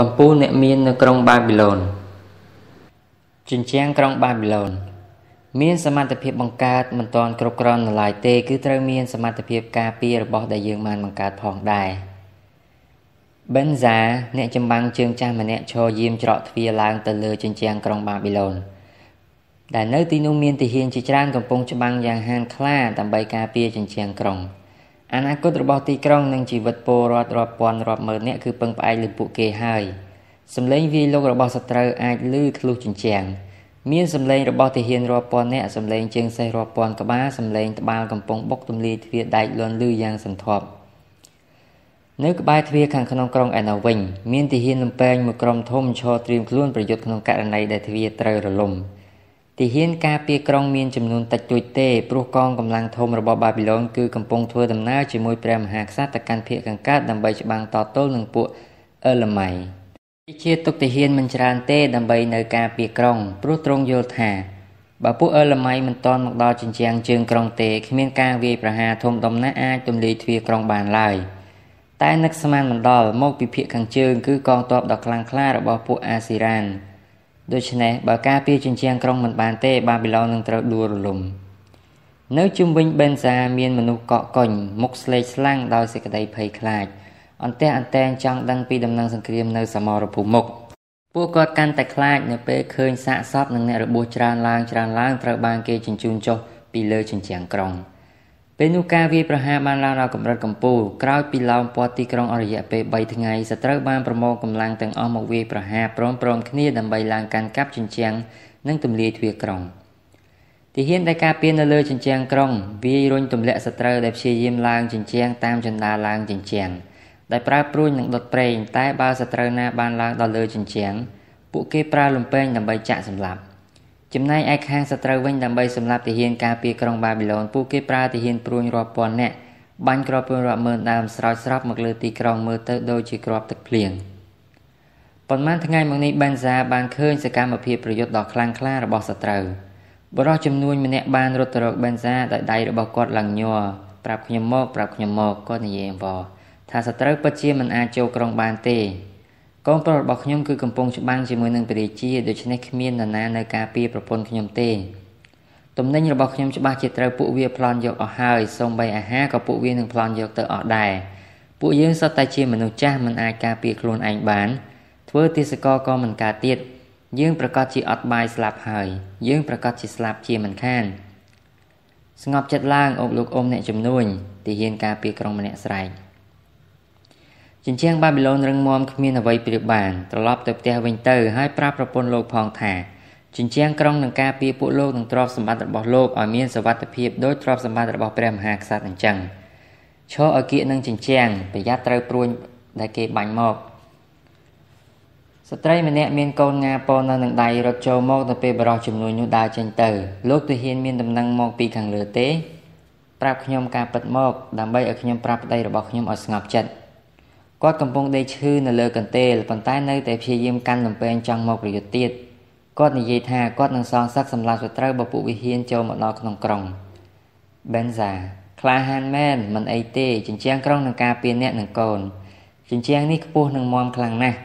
កំពូលអ្នកមាននៅក្រុងបាប៊ីឡូនជញ្ជាំងក្រុងបាប៊ីឡូនមានសមត្ថភាពបង្កើតមិនទាន់គ្រប់គ្រាន់នៅឡើយទេ គឺត្រូវមានសមត្ថភាពការពាររបស់ដែលយើងបានបង្កើតផងដែរបិនហ្សាអ្នកចម្បាំងជើងចាស់ម្នាក់ឈរយាមច្រកទ្វារឡើងទៅលើជញ្ជាំងក្រុងបាប៊ីឡូនដែលនៅទីនោះមានទាហានជាច្រើនកំពុងច្បាំងយ៉ាងហានខ្លាដើម្បីការពារជញ្ជាំងក្រុង អនាគតរបស់ទីក្រុងនិងជីវិតពលរដ្ឋរាប់ពាន់រាប់ម៉ឺននាក់គឺពឹងផ្អែកលើពួកគេហើយសម្លេងវាយលុករបស់សត្រូវអាចលឺធ្លុះជញ្ជាំងមានសម្លេងរបស់ទាហានរាប់ពាន់នាក់សម្លេងជើងសេះរាប់ពាន់ក្បាលសម្លេងត្បាល់កំពុងបុកទម្លាយទ្វារដែកលន់លឺយ៉ាងសន្ធាប់នៅក្បែរទ្វារខាងក្នុងក្រុងឯណោវិញមានទាហានលំពែងមួយក្រុមធំឈរត្រៀមខ្លួនប្រយុទ្ធក្នុងករណីដែលទ្វារត្រូវរលំ ទាហានការពារក្រុងមានចំនួនតិចតួចទេព្រោះកងកម្លាំងធំរបស់បាប៊ីឡូនគឺកំពុងធ្វើដំណើរជាមួយព្រះមហាក្សត្រទៅកាន់ភូមិខាងកើតដើម្បីច្បាំងតទល់នឹងពួកអឺឡម៉ៃជាទុកទាហានមិនច្រើនទេដើម្បីនៅការពារក្រុងព្រោះទ្រង់យល់ថាបើពួកអឺឡម៉ៃមិនទាន់មកដល់ជញ្ជាំងជើងក្រុងទេគ្មានការវាយប្រហារធំដុំណាអាចទម្លាយទ្វារក្រុងបានឡើយតែនឹកស្មានមិនដល់មកពីភូមិខាងជើងគឺកងទ័ពដ៏ខ្លាំងក្លារបស់ពួកអាស៊ីរ៉ាន ដូច្នេះបើការពារជញ្ជាំងក្រុងមិនបានទេបាប៊ីឡូននឹងត្រូវដួលរលំនៅជុំវិញបេនសាមានមនុស្សកក់កុញមុខស្លេកស្លាំងដោយសេចក្តីភ័យខ្លាចអន្ទះអន្តែងចង់ដឹងពីដំណឹងសង្គ្រាមនៅសមរភូមិមុខពួកគាត់កាន់តែខ្លាចនៅពេលឃើញសាកសពនិងអ្នករបួសច្រើនឡើងច្រើនឡើងត្រូវបានគេជញ្ជូនចុះពីលើជញ្ជាំងក្រុង។ ពេលនោះការវាយប្រហារបានឡើងដល់កម្រិតកំពូលក្រោយពីឡោមព័ទ្ធទីក្រុងអស់រយៈពេល3ថ្ងៃសត្រូវបានប្រមូលកម្លាំងទាំងអស់មកវាយប្រហារព្រមព្រំគ្នាដើម្បីឡើងកាន់កាប់ជញ្ជាំងនិងទម្លាយទ្វារក្រុងទាហានដែលការពារនៅលើជញ្ជាំងក្រុងវាយរុញទម្លាក់សត្រូវដែលព្យាយាមឡើងជញ្ជាំងតាមចន្ទាឡើងជញ្ជាំងដែលប្រើព្រួញនិងដុតប្រេងតែបើសត្រូវណាបានឡើងដល់លើជញ្ជាំងពួកគេប្រើលំពែងដើម្បីចាក់សម្លាប់ ចំណែកឯខាងសត្រូវវិញដើម្បីសម្លាប់ទាហានការពារក្រុងបាប៊ីឡូនពួកគេប្រើទាហានព្រួញរាប់ពាន់នាក់បាញ់គ្រាប់ព្រួញរាប់ម៉ឺនដើមស្រោចស្រពមកលើទីក្រុងមើលទៅដូចជាគ្រាប់ទឹកភ្លៀងប៉ុន្មានថ្ងៃមកនេះបេនសាបានឃើញសកម្មភាពប្រយុទ្ធដ៏ខ្លាំងក្លារបស់សត្រូវបរិះចំនួនម្នាក់បានរត់ទៅរកបេនសាដោយដៃរបស់គាត់ឡើងញ័រប្រាប់ខ្ញុំមកប្រាប់ខ្ញុំមកគាត់និយាយអង្វរថាសត្រូវពិតជាមិនអាចចូលក្រុងបានទេ កូនប្រុសរបស់ខ្ញុំគឺកំពុងច្បាំងជាមួយនឹងព្រះរាជាដូច្នេះគ្មាននរណានៅការពារប្រពន្ធខ្ញុំទេទំនិញរបស់ខ្ញុំច្បាស់ជាត្រូវពួកវាប្លន់យកអស់ហើយសូម្បីអាហារក៏ពួកវានឹងប្លន់យកទៅអស់ដែរពួកយើងសុទ្ធតែជាមនុស្សចាស់មិនអាចការពារខ្លួនឯងបានធ្វើទេសកលក៏មិនកើតទៀតយើងប្រកាសជាអត់បាយស្លាប់ហើយយើងប្រកាសជាស្លាប់ជាមិនខានស្ងប់ចិត្តឡើងអុកលោកអ៊ំអ្នកជំនួញទីហ៊ានការពារក្រុងម្នាក់ស្រែក ជញ្ជាំងបាប៊ីឡូនរឹងមាំគ្មានអ្វីប្រៀបបានត្រឡប់ទៅផ្ទះវិញទៅហើយប្រាប់ប្រពន្ធលោកផងថាជញ្ជាំងក្រុងនឹងការពារពួកលោកនិងទ្រព្យសម្បត្តិរបស់លោកឲ្យមានសវត្ថិភាពដោយទ្រព្យសម្បត្តិរបស់ព្រះមហាក្សត្រអញ្ចឹងឈរឲ្យគៀកនឹងជញ្ជាំងប្រយ័ត្នត្រូវព្រួញដែលគេបាញ់មកស្ត្រីម្នាក់មានកូនងាពណ៌នៅនឹងដៃរត់ចូលមកទៅពេលបរោះចំនួននោះដើរចេញទៅលោកទាហានមានដំណឹងមកពីខាងលើទេប្រាប់ខ្ញុំការពិតមកដើម្បីឲ្យខ្ញុំប្រាប់ប្តីរបស់ខ្ញុំឲ្យស្ងប់ចិត្ត គាត់កំពុងដេកឈឺនៅលើកន្ទេលប៉ុន្តែនៅតែព្យាយាមកាន់លំពែងចង់មកប្រយុទ្ធទៀតគាត់និយាយថាគាត់នឹងសងសឹកសម្រាប់សត្រូវបើពួកវិហានចូលមកដល់ក្នុងក្រុងបេនសាក្លាហានមែនមិនអីទេជញ្ជាំងក្រុងនឹងការពារអ្នកនិងកូនជញ្ជាំងនេះខ្ពស់និងមាំខ្លាំងណាស់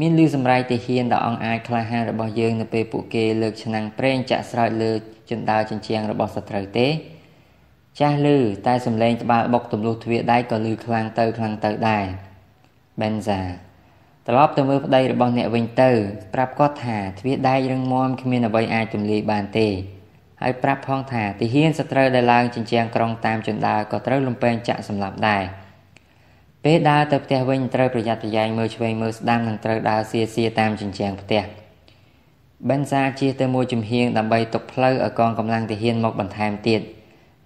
មានលឺសម្រែកទាហានដ៏អង្អាចក្លាហានរបស់យើងនៅពេលពួកគេលើកឆ្នាំងប្រេងចាក់ស្រោចលើជណ្ដើរជញ្ជាំងរបស់សត្រូវទេ ចាស់លឺតែសំឡេងត្បាល់បុកទម្លុះទ្វារដៃក៏លឺខ្លាំងទៅខ្លាំងទៅដែរ បេនសាត្រឡប់ទៅមើលប្តីរបស់អ្នកវិញទៅ ប្រាប់គាត់ថាទ្វារដែករឹងមាំគ្មានអ្វីអាចទម្លាយបានទេហើយប្រាប់ផងថាទាហានសត្រូវដែលឡើងជញ្ជាំងក្រុងតាមជណ្ដើរក៏ត្រូវលំពែងចាក់សម្លាប់ដែរពេលដើរទៅផ្ទះវិញត្រូវប្រយ័ត្នប្រយែងមើលឆ្វេងមើលស្ដាំនិងត្រូវដើរសៀសៀតាមជញ្ជាំងផ្ទះបេនសាជិះទៅមួយជំហៀងដើម្បីទុកផ្លូវឲ្យកងកម្លាំងទាហានមកបន្ថែមទៀត។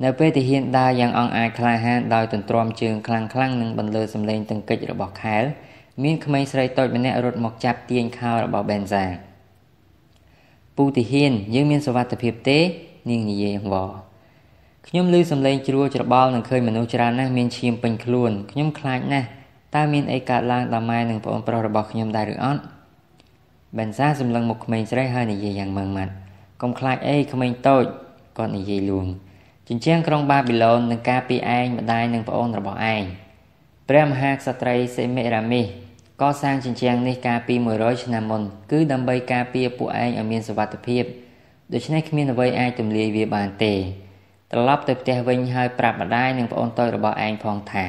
នៅពេលទាហានដើរយ៉ាងអង្អាចក្លាហានដោយទន្ទ្រាំជើងខ្លាំងខ្លាំងនិងបន្លឺសម្លេងទង្គិចរបស់ខែលមានក្មេងស្រីតូចម្នាក់រត់មកចាប់ទាញខោរបស់បេនសាពូទាហានយើងមានសវត្ថភាពទេនាងនិយាយអង្វរខ្ញុំឮសំឡេងជ្រួច្របល់និងឃើញមនុស្សច្រើនណាស់មានឈាមពេញខ្លួនខ្ញុំខ្លាចណាស់តើមានអីកើតឡើងដល់ម៉ែនិងប្អូនប្រុសរបស់ខ្ញុំដែរឬអត់បេនសាសម្លឹងមុខក្មេងស្រីហើយនិយាយយ៉ាងម៉ឺងម៉ាត់កុំខ្លាចអីក្មេងតូចគាត់និយាយលួង ជញ្ជាំងក្រុងបាប៊ីឡូននឹងការពីឯងម្ដាយនិងប្អូនរបស់ឯងព្រះមហាក្សត្រីសេមិរ៉ាមីសកកសាងជញ្ជាំងនេះកាលពី100ឆ្នាំមុនគឺដើម្បីការពារពួកឯងឲ្យមានសុវត្ថិភាពដូច្នេះគ្មានអ្វីអាចទម្លាយវាបានទេត្រឡប់ទៅផ្ទះវិញហើយប្រាប់ម្ដាយនិងប្អូនតូចរបស់ឯងផងថា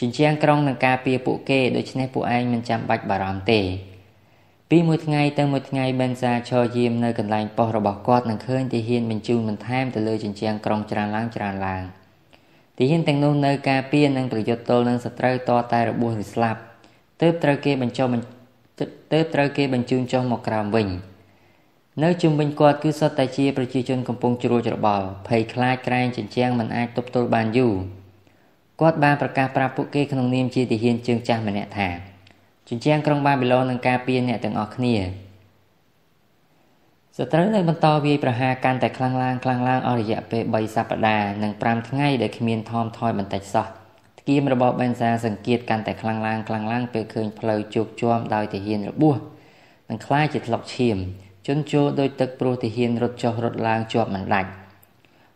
ជញ្ជាំងក្រុងនឹងការពារពួកគេដូច្នេះពួកឯងមិនចាំបាច់បារម្ភទេ ពីមួយថ្ងៃទៅមួយថ្ងៃបេនសាឈរយាមនៅកន្លែងប៉ុស្តិ៍របស់គាត់នឹងឃើញទាហានបញ្ជូនបន្ថែមទៅលើជញ្ជាំងក្រុងច្រើនឡើងច្រើនឡើងទាហានទាំងនោះនៅការពារនិងប្រយុទ្ធទល់នឹងសត្រូវតតែរបួសឬស្លាប់ទើបត្រូវគេបញ្ចុះទើបត្រូវគេបញ្ជូនចុះមកក្រោមវិញនៅជុំវិញគាត់គឺសុទ្ធតែជាប្រជាជនកំពុងជ្រួលច្របល់ភ័យខ្លាចក្រែងចិញ្ចាំងមិនអាចទប់ទល់បានយូរគាត់បានប្រកាសប្រាប់ពួកគេក្នុងនាមជាទាហានជើងចាស់ម្នាក់ថា ជញ្ជាំងក្រុងបាប៊ីឡូននឹងការពារអ្នកទាំងអស់គ្នាសត្រូវនៅបន្តវាយប្រហារកាន់តែខ្លាំងឡើងខ្លាំងឡើងអស់រយៈពេល3សប្តាហ៍និង5ថ្ងៃដែលគ្មានថមថយបន្តិចសោះថ្កៀមរបស់បេនសាសង្កេតកាន់តែខ្លាំងឡើងខ្លាំងឡើងពេលឃើញផ្លូវជោគជាំដោយទាហានរបួសនិងคล้ายជាថ្លុកឈាមជន់ជោដោយទឹកព្រោះទាហានរត់ចុះរត់ឡើងជាប់មិនដាច់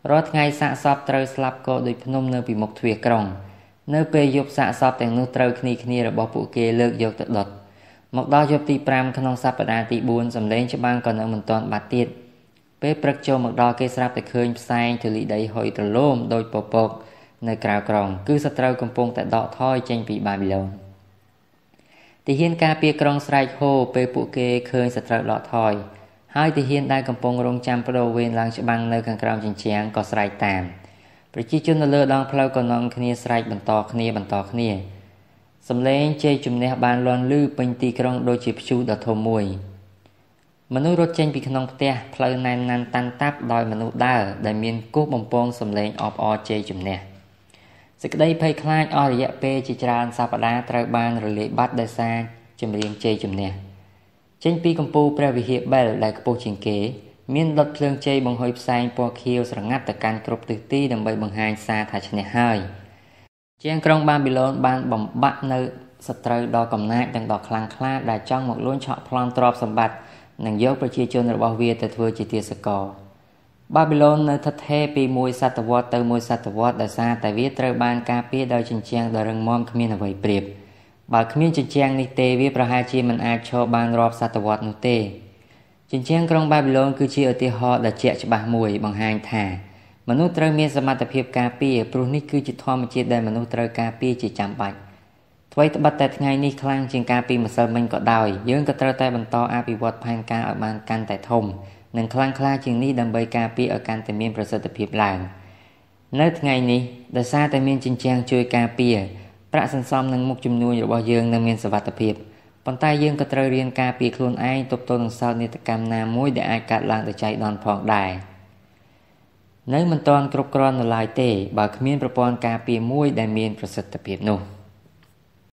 រាល់ថ្ងៃសាកសពត្រូវស្លាប់ក៏ដូចភ្នំនៅពីមុខទ្វារក្រុង នៅពេលយប់សាកសពទាំងនោះត្រូវគ្នាគ្នារបស់ពួកគេលើកយកទៅដុតមកដល់យប់ទី5ក្នុងសប្តាហ៍ទី4សម្លេងច្បាំងក៏នៅមិនទាន់បាត់ទៀតពេលព្រឹកចូលមកដល់គេស្រាប់តែឃើញផ្សែងទលីដីហុយត្រឡោមដោយពពកនៅក្រៅក្រុងគឺសត្រូវកំពុងតែដកថយចេញពីបាប៊ីឡូនទាហានការពារក្រុងស្រែកហូពេលពួកគេឃើញសត្រូវដកថយហើយទាហានដែលកំពុងរងចាំបដូរវេនឡើងច្បាំងនៅខាងក្រោមជញ្ជាំងក៏ស្រែកតាម ប្រជាជននៅលើដងផ្លូវក៏នាំគ្នាស្រែកបន្តគ្នាបន្តគ្នាសំឡេងជ័យជំនះបានលន់លឺពេញទីក្រុងដូចជាព្យុះដ៏ធំមួយមនុស្សរត់ចេញពីក្នុងផ្ទះផ្លូវណែនណាន់តាន់តាប់ដោយមនុស្សដើរដែលមានគោះបំពងសំឡេងអបអរជ័យជំនះសេចក្តីភ័យខ្លាចអស់រយៈពេលជាច្រើនសប្តាហ៍ត្រូវបានរលាយបាត់ដោយសារចម្រៀងជ័យជំនះចេញពីកំពូលព្រះវិហារបែលដែលខ្ពស់ជាងគេ មានដុតភ្លើងជ័យបង្ហុយផ្សែងពណ៌ខៀវស្រងាត់ទៅកាន់គ្រប់ទិសទីដើម្បីបង្ហាញសារថាឈ្នះហើយជាងក្រុងបាប៊ីឡូនបានបំបាក់នៅសត្រូវដ៏កំណាចទាំងដ៏ខ្លាំងក្លាដែលចង់មកលួចឆក់ប្លន់ទ្រព្យសម្បត្តិនិងយកប្រជាជនរបស់វាទៅធ្វើជាទាសករបាប៊ីឡូននៅស្ថិតថេរពីមួយសតវត្សទៅមួយសតវត្សដោយសារតែវាត្រូវបានការពារដោយជញ្ជាំងដ៏រឹងមាំគ្មានអ្វីប្រៀបបើគ្មានជញ្ជាំងនេះទេវាប្រហែលជាមិនអាចឈរបានរាប់សតវត្សនោះទេ ជញ្ជាំងក្រុងបាប៊ីឡូនគឺជាឧទាហរណ៍ដ៏ជាក់ច្បាស់មួយបង្ហាញថាមនុស្សត្រូវមានសមត្ថភាពការពារព្រោះនេះគឺជាធម្មជាតិដែលមនុស្សត្រូវការពារជាចាំបាច់អ្វីត្បិតតែថ្ងៃនេះខ្លាំងជាងការពីម្សិលមិញក៏ដោយយើងក៏ត្រូវតែបន្តអភិវឌ្ឍផែនការឲ្យបានកាន់តែធំនិងខ្លាំងក្លាជាងនេះដើម្បីការពារឲ្យកាន់តែមានប្រសិទ្ធភាពឡើងនៅថ្ងៃនេះដោយសារតែមានជញ្ជាំងជួយការពារប្រាក់សន្សំនិងមុខជំនួញរបស់យើងនៅមានសុវត្ថិភាព ប៉ុន្តែយើងក៏ត្រូវរៀនការពារខ្លួនឯងទប់ទល់នឹងសោកនាដកម្មណាមួយដែលអាចកើតឡើងដោយចៃដន្យផងដែរនៅមិនទាន់គ្រប់គ្រាន់នៅឡើយទេ បើគ្មានប្រព័ន្ធការពារមួយដែលមានប្រសិទ្ធភាពនោះ។